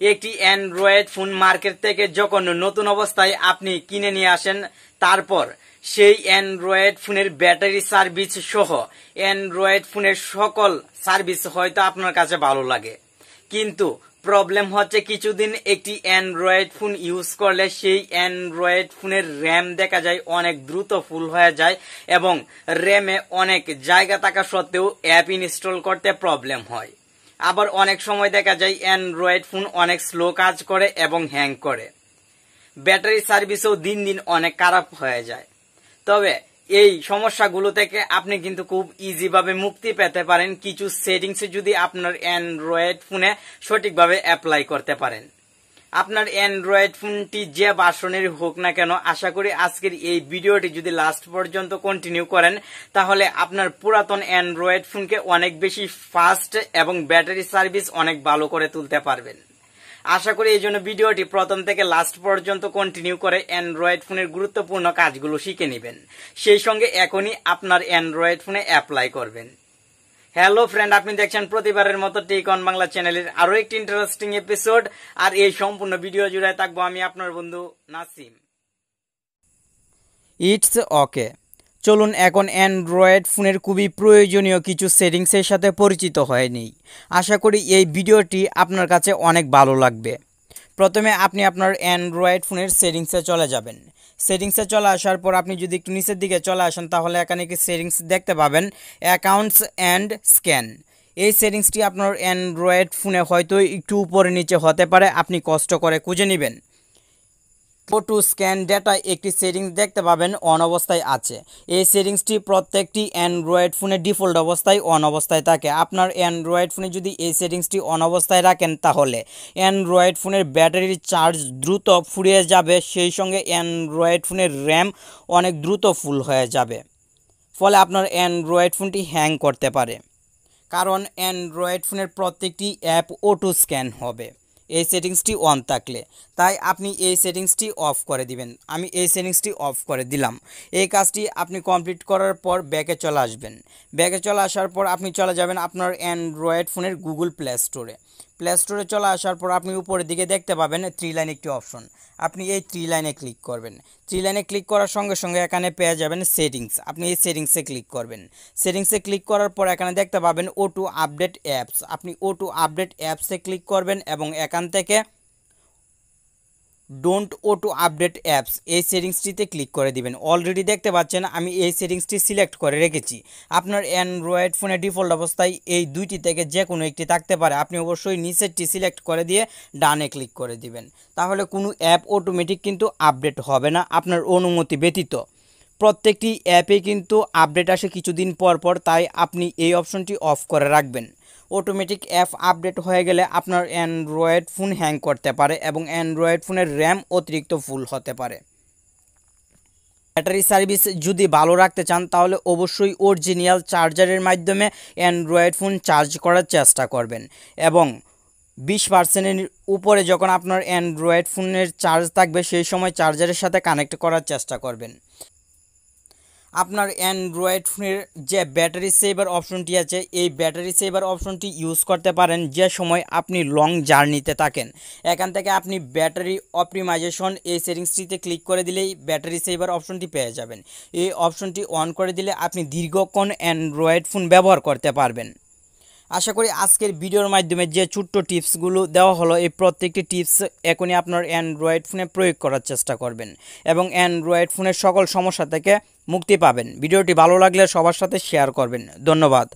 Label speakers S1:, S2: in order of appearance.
S1: একটি Android phone market থেকে যখন নতুন অবস্থায় আপনি কিনে নিয়ে আসেন, তারপর সেই অ্যান্ড্রয়েড ফোনের ব্যাটারি সার্ভিস সহ অ্যান্ড্রয়েড ফোনের সকল সার্ভিস হয়তো আপনার কাছে ভালো লাগে। কিন্তু প্রবলেম হচ্ছে কিছুদিন একটি অ্যান্ড্রয়েড ফোন ইউজ করলে সেই অ্যান্ড্রয়েড ফোনের র্যাম দেখা যায় অনেক দ্রুত ফুল হয়ে যায় এবং র্যামে অনেক জায়গা থাকা সত্ত্বেও অ্যাপ ইনস্টল করতে প্রবলেম হয়। আবার অনেক সময় দেখা যায় অ্যান্ড্রয়েড ফোন অনেক স্লো কাজ করে এবং হ্যাং করে। ব্যাটারি সার্ভিসও দিন দিন অনেক খারাপ হয়ে যায়। তবে এই সমস্যাগুলো থেকে আপনি কিন্তু খুব ইজিভাবে মুক্তি পেতে পারেন। কিছু সেটিংস যদি আপনার অ্যান্ড্রয়েড ফোনে সঠিকভাবে অ্যাপ্লাই করতে পারেন। আপনার অ্যান্ড্রয়েড ফোনটি যে বাসনের হোক না কেন, আশা করি আজকের এই ভিডিওটি যদি লাস্ট পর্যন্ত কন্টিনিউ করেন, তাহলে আপনার পুরাতন অ্যান্ড্রয়েড ফোনকে অনেক বেশি ফাস্ট এবং ব্যাটারি সার্ভিস অনেক ভালো করে তুলতে পারবেন। আশা করি এই জন্য ভিডিওটি প্রথম থেকে লাস্ট পর্যন্ত কন্টিনিউ করে অ্যান্ড্রয়েড ফোনের গুরুত্বপূর্ণ কাজগুলো শিখে নেবেন। সেই সঙ্গে এখনই আপনার অ্যান্ড্রয়েড ফোনে অ্যাপ্লাই করবেন। হ্যালো ফ্রেন্ড আপনি দেখছেন প্রতিবারের মতো টেক অন বাংলা চ্যানেলের আরও একটি ইন্টারেস্টিং এপিসোড আর এই সম্পূর্ণ ভিডিও জুড়ে থাকব আমি আপনার বন্ধু নাসিম। ইটস ওকে চলুন, এখন অ্যান্ড্রয়েড ফোনের খুবই প্রয়োজনীয় কিছু সেটিংসের সাথে পরিচিত হয়নি আশা করি এই ভিডিওটি আপনার কাছে অনেক ভালো লাগবে। প্রথমে আপনি আপনার অ্যান্ড্রয়েড ফোনের সেটিংসে চলে যাবেন। সেটিংসে চলে আসার পর আপনি যদি একটু নিচের দিকে চলে আসেন, তাহলে এখানে কি সেটিংস দেখতে পাবেন অ্যাকাউন্টস অ্যান্ড স্ক্যান এই সেটিংসটি আপনার অ্যান্ড্রয়েড ফোনে হয়তো একটু উপরে নিচে হতে পারে, আপনি কষ্ট করে খুঁজে নেবেন। ফটো স্ক্যান ডেটা একটি সেটিংস দেখতে পাবেন অন অবস্থায় আছে। এই সেটিংসটি প্রত্যেকটি অ্যান্ড্রয়েড ফোনে ডিফল্ট অবস্থায় অন অবস্থায় থাকে। আপনার অ্যান্ড্রয়েড ফোনে যদি এই সেটিংসটি অন অবস্থায় রাখেন, তাহলে অ্যান্ড্রয়েড ফোনের ব্যাটারির চার্জ দ্রুত ফুরিয়ে যাবে, সেই সঙ্গে অ্যান্ড্রয়েড ফোনের র্যাম অনেক দ্রুত ফুল হয়ে যাবে। ফলে আপনার অ্যান্ড্রয়েড ফোনটি হ্যাং করতে পারে। কারণ অ্যান্ড্রয়েড ফোনের প্রত্যেকটি অ্যাপ অটো স্ক্যান হবে। এই সেটিংসটি অন থাকলে। তাই আপনি এই সেটিংসটি অফ করে দিবেন। আমি এই সেটিংসটি অফ করে দিলাম। এই কাজটি আপনি কমপ্লিট করার পর ব্যাকে চলে আসবেন। ব্যাকে চলে আসার পর আপনি চলে যাবেন আপনার অ্যান্ড্রয়েড ফোনের গুগল প্লে স্টোরে প্লে স্টোরে চলে আসার পর আপনি উপরের দিকে দেখতে পাবেন থ্রি লাইন একটি অপশন আপনি এই থ্রি লাইনে ক্লিক করবেন। থ্রি লাইনে ক্লিক করার সঙ্গে সঙ্গে এখানে পেয়ে যাবেন সেটিংস আপনি এই সেটিংসে ক্লিক করবেন। সেটিংসে ক্লিক করার পর এখানে দেখতে পাবেন ও টু আপডেট অ্যাপস আপনি ও টু আপডেট অ্যাপসে ক্লিক করবেন এবং এখান থেকে don't auto update apps এই সেটিংসটিতে ক্লিক করে দিবেন। অলরেডি দেখতে পাচ্ছেন, আমি এই সেটিংসটি সিলেক্ট করে রেখেছি। আপনার অ্যান্ড্রয়েড ফোনে ডিফল্ট অবস্থায় এই দুইটি থেকে যে কোনো একটি থাকতে পারে। আপনি অবশ্যই নিচেরটি সিলেক্ট করে দিয়ে ডানে ক্লিক করে দিবেন। তাহলে কোনো অ্যাপ অটোমেটিক কিন্তু আপডেট হবে না, আপনার অনুমতি ব্যতীত। প্রত্যেকটি অ্যাপে কিন্তু আপডেট আসে কিছুদিন পর পর, তাই আপনি এই অপশনটি অফ করে রাখবেন। অটোমেটিক অ্যাপ আপডেট হয়ে গেলে আপনার অ্যান্ড্রয়েড ফোন হ্যাং করতে পারে এবং অ্যান্ড্রয়েড ফোনের র্যাম অতিরিক্ত ফুল হতে পারে। ব্যাটারি সার্ভিস যদি ভালো রাখতে চান, তাহলে অবশ্যই অরিজিনাল চার্জারের মাধ্যমে অ্যান্ড্রয়েড ফোন চার্জ করার চেষ্টা করবেন এবং বিশ পার্সেন্টের উপরে যখন আপনার অ্যান্ড্রয়েড ফোনের চার্জ থাকবে, সেই সময় চার্জারের সাথে কানেক্ট করার চেষ্টা করবেন। আপনার অ্যান্ড্রয়েড ফোনের যে ব্যাটারি সেভার অপশনটি আছে, এই ব্যাটারি সেভার অপশনটি ইউজ করতে পারেন যে সময় আপনি লং জার্নিতে থাকেন। এখান থেকে আপনি ব্যাটারি অপটিমাইজেশন এই সেটিংসটিতে ক্লিক করে দিলেই ব্যাটারি সেভার অপশনটি পেয়ে যাবেন। এই অপশনটি অন করে দিলে আপনি দীর্ঘক্ষণ অ্যান্ড্রয়েড ফোন ব্যবহার করতে পারবেন। আশা করি আজকের ভিডিওর মাধ্যমে যে ছোট্ট টিপসগুলো দেওয়া হলো, এই প্রত্যেকটি টিপস এখনই আপনার অ্যান্ড্রয়েড ফোনে প্রয়োগ করার চেষ্টা করবেন এবং অ্যান্ড্রয়েড ফোনের সকল সমস্যা থেকে মুক্তি পাবেন। ভিডিওটি ভালো লাগলে সবার সাথে শেয়ার করবেন। ধন্যবাদ।